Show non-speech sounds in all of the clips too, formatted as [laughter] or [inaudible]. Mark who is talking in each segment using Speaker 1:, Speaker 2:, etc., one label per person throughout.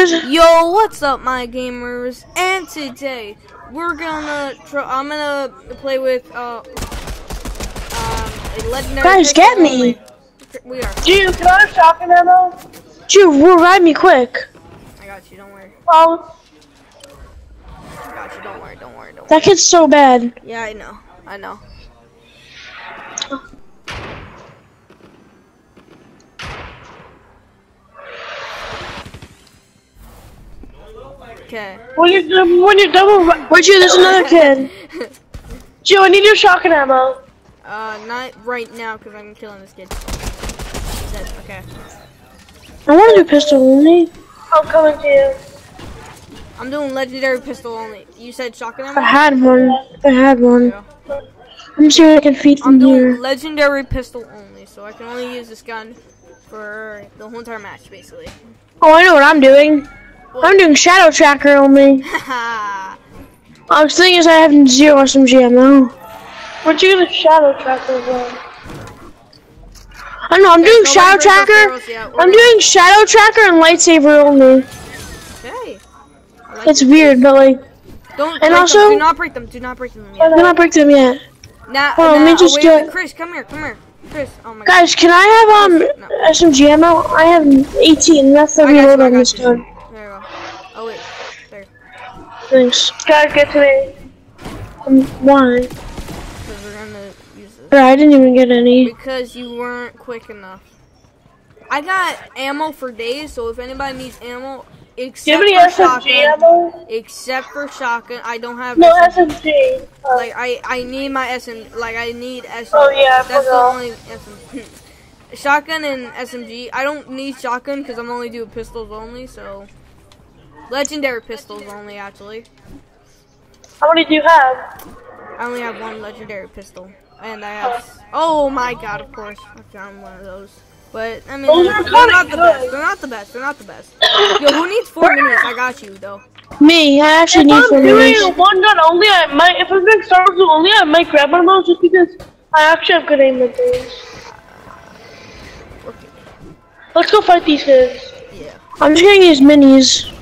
Speaker 1: Yo, what's up, my gamers? And today we're gonna try. I'm gonna play with uh, um, a legendary.
Speaker 2: Guys, get me.
Speaker 1: only. We are.
Speaker 3: Dude, can I have shotgun ammo?
Speaker 2: Dude, revive me quick.
Speaker 1: I got you. Don't worry.
Speaker 3: Oh,
Speaker 1: I got you. Don't worry. Don't worry. Don't worry.
Speaker 2: That kid's so bad.
Speaker 1: Yeah, I know. I know. Okay.
Speaker 3: when you're when you're with,
Speaker 2: Where'd you? There's another kid. [laughs]
Speaker 3: Joe, I need your shotgun ammo.
Speaker 1: Uh, not right now because I'm killing this kid. Dead. Okay.
Speaker 2: I want to do pistol only.
Speaker 3: I'm coming to you.
Speaker 1: I'm doing legendary pistol only. You said shotgun
Speaker 2: I had one. I had one.
Speaker 1: Yeah.
Speaker 2: I'm sure I can feed from I'm
Speaker 1: doing
Speaker 2: here.
Speaker 1: legendary pistol only, so I can only use this gun for the whole entire match, basically.
Speaker 2: Oh, I know what I'm doing. I'm doing shadow tracker only. Uh, the thing is, I have zero SMG ammo.
Speaker 3: Where'd you get a shadow tracker from?
Speaker 2: I know. I'm doing
Speaker 1: nobody
Speaker 2: shadow tracker.
Speaker 1: yet.
Speaker 2: I'm doing shadow tracker and lightsaber only.
Speaker 1: Okay. Like
Speaker 2: It's
Speaker 1: it.
Speaker 2: weird, but like,
Speaker 1: Don't
Speaker 2: and
Speaker 1: break them.
Speaker 2: also-
Speaker 1: do not break them. Do not break them yet.
Speaker 2: I'm not break them yet.
Speaker 1: Now,
Speaker 2: Hold on, let me just
Speaker 1: wait,
Speaker 2: get-
Speaker 1: wait, Chris, come here, come here, Chris. Oh my god.
Speaker 2: Guys, can I have um SMG ammo? I have 18. That's the reload on this
Speaker 1: you.
Speaker 2: Thanks.
Speaker 3: Guys, get to me.
Speaker 2: Um, why?
Speaker 1: Because we're gonna use this.
Speaker 2: Bro, I didn't even get any.
Speaker 1: Because you weren't quick enough. I got ammo for days, so if anybody needs ammo,
Speaker 3: Do you
Speaker 1: except
Speaker 3: have any
Speaker 1: for
Speaker 3: SMG
Speaker 1: shotgun,
Speaker 3: ammo?
Speaker 1: except for shotgun, I don't have.
Speaker 3: No
Speaker 1: SMG.
Speaker 3: SMG. Uh,
Speaker 1: Like I, I need my SN. Like I need SMG.
Speaker 3: Oh, yeah,
Speaker 1: that's the only SMG. [laughs] shotgun and SMG. I don't need shotgun because I'm only doing pistols only. So legendary pistols only. Actually,
Speaker 3: how many do you have?
Speaker 1: I only have one legendary pistol, and I have. Oh my god! Of course, I found one of those. But I mean,
Speaker 3: Those
Speaker 1: they're, they're not the best. They're not the best. They're not the best. Yo, who needs four minutes? I got you though.
Speaker 2: Me, I actually
Speaker 3: If
Speaker 2: need
Speaker 3: I'm
Speaker 2: four
Speaker 3: doing one gun only, I might. If I'm doing Star Wars only, I might grab one of those just because I actually have good aim at those.
Speaker 1: Okay.
Speaker 3: Let's go fight these guys.
Speaker 1: Yeah,
Speaker 2: I'm just gonna use minis.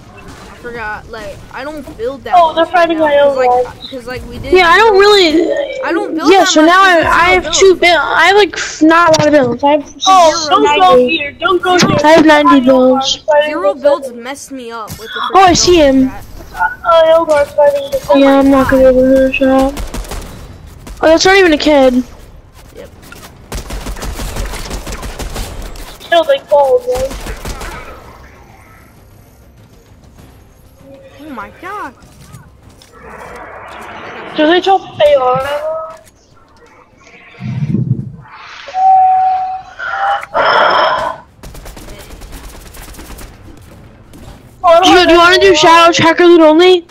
Speaker 1: I forgot. Like I don't build that.
Speaker 3: Oh, they're
Speaker 1: right
Speaker 3: fighting
Speaker 1: now,
Speaker 3: my own
Speaker 1: like, because like we did.
Speaker 2: Yeah, I don't really.
Speaker 1: I don't build
Speaker 2: Yeah, so now I, I have
Speaker 1: don't
Speaker 2: two builds. I have like not a lot of builds. I have
Speaker 3: Oh, don't go
Speaker 2: 90.
Speaker 3: here. Don't go here.
Speaker 2: I have 90 builds.
Speaker 1: Zero builds messed me up with the.
Speaker 2: Oh, I see him.
Speaker 3: Oh, Elgar's fighting the
Speaker 1: Oh
Speaker 2: yeah, I'm not gonna be able to hit a shot. Oh, that's not even a kid.
Speaker 1: Yep.
Speaker 3: Still, they called, right?
Speaker 1: My god.
Speaker 3: Do they drop AR ammo?
Speaker 2: Do you, do you want to do shadow tracker loot only?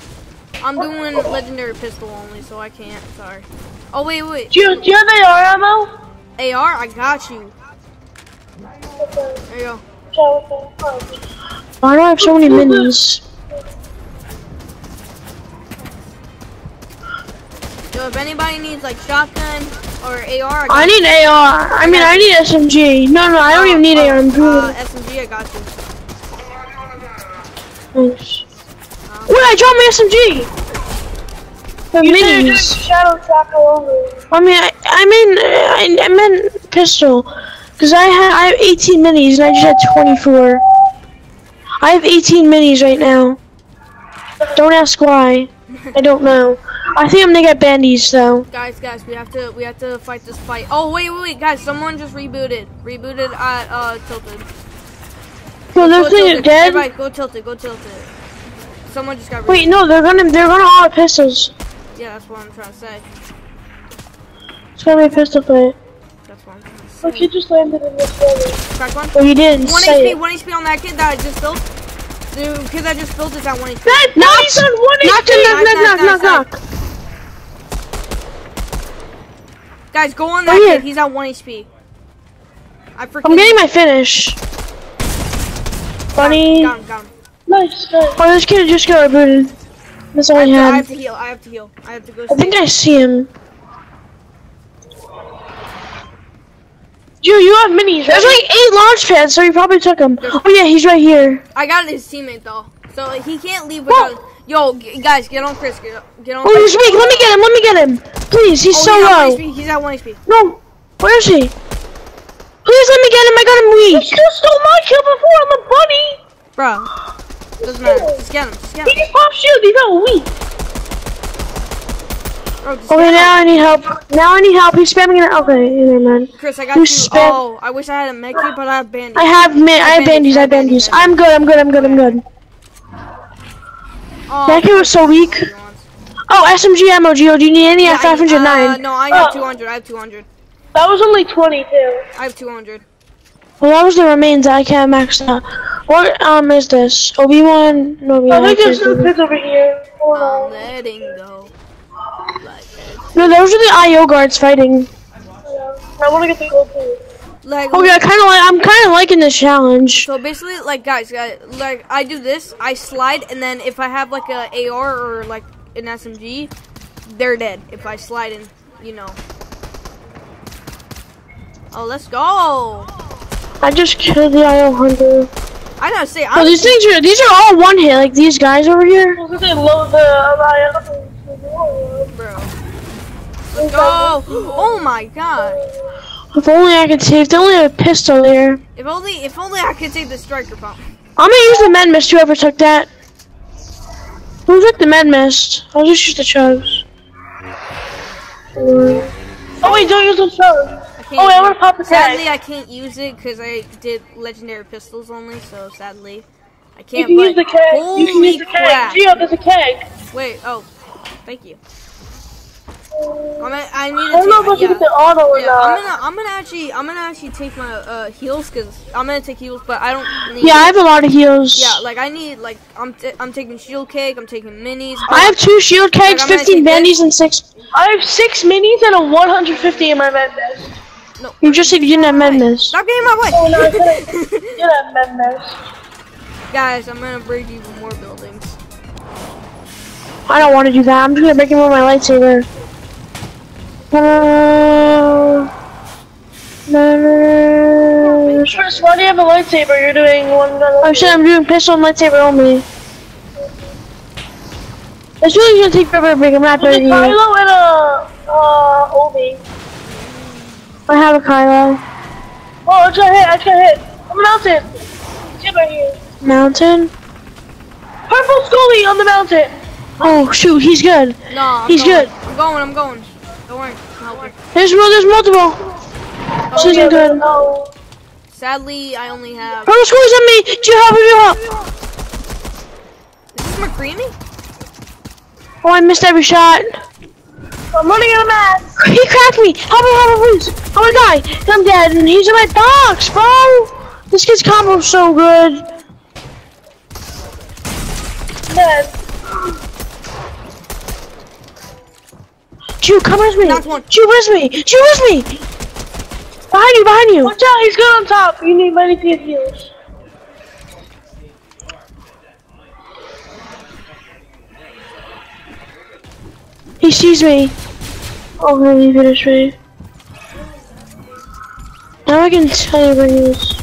Speaker 1: I'm doing legendary pistol only, so I can't. Sorry. Oh wait, wait.
Speaker 3: Do you, do you have AR ammo?
Speaker 1: AR, I got you. There you go.
Speaker 3: Shall we go?
Speaker 2: Why do I have so many minis?
Speaker 1: So if anybody needs like shotgun or AR,
Speaker 2: I need AR. I mean, I need SMG. No, no, I don't even need AR. I'm
Speaker 1: Uh. SMG, I got you.
Speaker 2: Thanks. Wait, I dropped my SMG. The
Speaker 3: You said you're doing
Speaker 2: minis.
Speaker 3: Shadow Tracker only.
Speaker 2: I mean, I, I mean, I, I meant pistol, because I have I have 18 minis and I just had 24. I have 18 minis right now. Don't ask why. I don't know. I think I'm gonna get bandies though.
Speaker 1: Guys, guys, we have to we have to fight this fight. Oh wait, wait, wait, guys, someone just rebooted. Rebooted at uh tilted.
Speaker 2: So they're
Speaker 1: tilted.
Speaker 2: dead.
Speaker 1: Everybody, go tilted, go tilted. Someone just got rebooted.
Speaker 2: Wait, no, they're gonna they're gonna all have pistols.
Speaker 1: Yeah, that's what I'm trying to say.
Speaker 2: It's gonna be a pistol fight.
Speaker 1: That's what I'm trying to
Speaker 3: Look,
Speaker 1: say.
Speaker 3: he just landed in this building.
Speaker 1: Crack one.
Speaker 2: Well, you didn't
Speaker 1: One
Speaker 2: say
Speaker 1: HP,
Speaker 2: it.
Speaker 1: one HP on that kid that I just built. The kid that just built is at one HP.
Speaker 3: That, no, he's on one
Speaker 2: Knock
Speaker 3: HP.
Speaker 2: knock, knock, knock,
Speaker 1: Nice,
Speaker 2: knock,
Speaker 1: nice,
Speaker 2: knock.
Speaker 1: Guys, go on that
Speaker 2: Right here.
Speaker 1: kid. He's at one HP. I freaking
Speaker 2: I'm getting my finish. Funny.
Speaker 1: Got him, got him.
Speaker 3: Nice, nice.
Speaker 2: Oh, this kid just got rebooted. That's all
Speaker 1: I
Speaker 2: I
Speaker 1: have, to, I have to heal. I have to heal. I have to go.
Speaker 2: I think I see him.
Speaker 3: Drew, you have minis,
Speaker 2: There's like eight launch pads, so he probably took them. Oh yeah, he's right here.
Speaker 1: I got his teammate though, so he can't leave without. Yo, guys, get on Chris. Get, on. get on.
Speaker 2: Oh, he's weak. Let me get him. Let me get him. Please, he's
Speaker 1: Oh,
Speaker 2: so
Speaker 1: he's at
Speaker 2: low.
Speaker 1: one He's at one HP.
Speaker 2: No, where is he? Please let me get him. I got him
Speaker 3: He
Speaker 2: weak.
Speaker 3: just stole my kill before on the bunny.
Speaker 1: Bro, doesn't matter. Just get him. Just get
Speaker 3: He
Speaker 1: him.
Speaker 3: just popped shield. He's not weak.
Speaker 1: Bro,
Speaker 2: Okay, now
Speaker 1: him.
Speaker 2: I need help. Now I need help. He's spamming it. Okay, never mind.
Speaker 1: Chris, I got
Speaker 2: You
Speaker 1: you.
Speaker 2: spam-
Speaker 1: Oh, I wish I had a med kit, but I have bandages.
Speaker 2: I have man. I have bandies.
Speaker 1: bandies,
Speaker 2: I
Speaker 1: I
Speaker 2: have
Speaker 1: have bandies,
Speaker 2: bandies.
Speaker 1: I have
Speaker 2: I'm good. I'm good. I'm good. I'm good.
Speaker 1: Oh,
Speaker 2: That kid was so weak. Oh, SMG ammo, Gio. Do you need any
Speaker 1: Yeah,
Speaker 2: at
Speaker 1: I-
Speaker 2: 509?
Speaker 1: Uh, no, I have
Speaker 3: Oh.
Speaker 1: 200. I have 200.
Speaker 3: That was only 20 too.
Speaker 1: I have 200.
Speaker 2: Well, that was the remains that I can't max out. What um is this? OB1? No,
Speaker 3: I think there's some kids over here. Hold
Speaker 1: I'm
Speaker 3: on.
Speaker 1: letting go.
Speaker 2: No, those are the IO guards fighting.
Speaker 3: I want to get the gold too.
Speaker 1: Like,
Speaker 2: Okay, I kind of like. I'm kind of liking this challenge.
Speaker 1: So basically, like guys, guys, like I do this, I slide, and then if I have like a AR or like an SMG, they're dead. If I slide in, you know. Oh, let's go!
Speaker 2: I just killed the IO hunter.
Speaker 1: I gotta say,
Speaker 2: Oh,
Speaker 1: I'm
Speaker 2: these things are. These are all one hit. Like these guys over here.
Speaker 3: Look at the low the uh,
Speaker 1: bro. Let's go! [gasps] Oh my god!
Speaker 2: If only I could save. If they only had a pistol there.
Speaker 1: If only, if only I could take the striker pump.
Speaker 2: I'm gonna use the med mist. Whoever took that. Who took the med mist? I'll just use the chugs.
Speaker 3: Oh wait, don't use the shells. Oh wait, I want to pop the
Speaker 1: Sadly,
Speaker 3: tag.
Speaker 1: I can't use it because I did legendary pistols only. So sadly, I can't.
Speaker 3: You
Speaker 1: can
Speaker 3: use the keg.
Speaker 1: Holy
Speaker 3: You can use the keg. Gio, there's a keg.
Speaker 1: Wait, oh, thank you. I'm gonna, I need to
Speaker 3: I don't know if I
Speaker 1: take,
Speaker 3: can
Speaker 1: yeah,
Speaker 3: get the auto or
Speaker 1: yeah, I'm gonna, I'm gonna actually, I'm gonna actually take my uh, heals because I'm gonna take heals, but I don't need.
Speaker 2: Yeah, I have a lot of heals.
Speaker 1: Yeah, like I need, like I'm, t- I'm taking shield keg, I'm taking minis.
Speaker 2: I have two shield kegs,
Speaker 1: I'm
Speaker 2: 15
Speaker 1: take this.
Speaker 2: bandies, and six.
Speaker 3: I have six minis and a 150 in my med
Speaker 1: no,
Speaker 2: You just said you didn't have med
Speaker 1: stop getting in my way.
Speaker 3: Oh no, I couldn't. Get that med mist.
Speaker 1: Guys, I'm gonna break even more buildings.
Speaker 2: I don't want to do that. I'm just gonna break him with my lightsaber. No, no.
Speaker 3: Chris, why do you have a lightsaber? You're doing one gun.
Speaker 2: Oh shit, I'm doing pistol and lightsaber only. It's really gonna take forever to break him. I'm not
Speaker 3: There's
Speaker 2: ready.
Speaker 3: Kylo and a uh Obi.
Speaker 2: have a Kylo.
Speaker 3: Oh, I just got hit. I just got hit. On the mountain. Get right here.
Speaker 2: Mountain.
Speaker 3: Purple Scully on the mountain.
Speaker 2: Oh shoot, he's good.
Speaker 1: No, I'm
Speaker 2: He's
Speaker 1: going.
Speaker 2: good.
Speaker 1: I'm going, I'm going. Don't worry, I'll help you.
Speaker 2: There's well, there's multiple. Oh, this isn't good.
Speaker 3: No.
Speaker 1: Sadly, I only have.
Speaker 2: Purple scores on me. Do you help? Do you help?
Speaker 1: Is this McCreamy?
Speaker 2: Oh, I missed every shot.
Speaker 3: I'm running out of mats. [laughs]
Speaker 2: He cracked me! Help me, help me, please! I'm gonna die! I'm dead, and he's in my box, bro! This kid's combo's so good.
Speaker 3: Dead.
Speaker 2: Chew, come with me!
Speaker 1: Knocked one.
Speaker 2: Chew with me! Chew with me! Behind you, behind you!
Speaker 3: Watch out, he's good on top. You need many good heals.
Speaker 2: He sees me. Oh, he finished me. Now I can tell you where he is.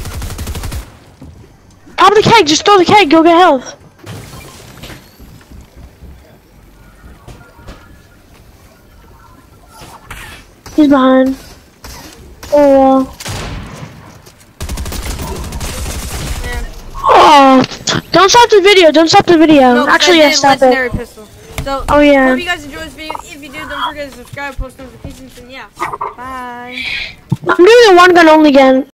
Speaker 2: Pop the keg, just throw the keg, go get health. He's behind. Oh.
Speaker 1: Yeah.
Speaker 2: Oh, don't stop the video. Don't stop the video.
Speaker 1: No,
Speaker 2: Actually,
Speaker 1: I
Speaker 2: yeah, stop it.
Speaker 1: pistol. So,
Speaker 2: Oh yeah.
Speaker 1: hope you guys enjoyed this video. If you did, don't forget to subscribe, post notifications, and yeah. Bye.
Speaker 2: I'm doing the one gun only again.